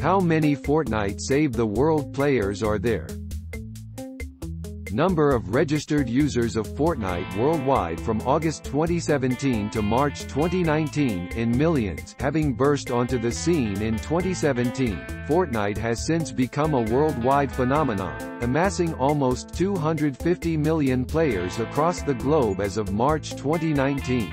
How many Fortnite Save the World players are there? Number of registered users of Fortnite worldwide from August 2017 to March 2019 in millions. Having burst onto the scene in 2017, Fortnite has since become a worldwide phenomenon, amassing almost 250 million players across the globe as of March 2019.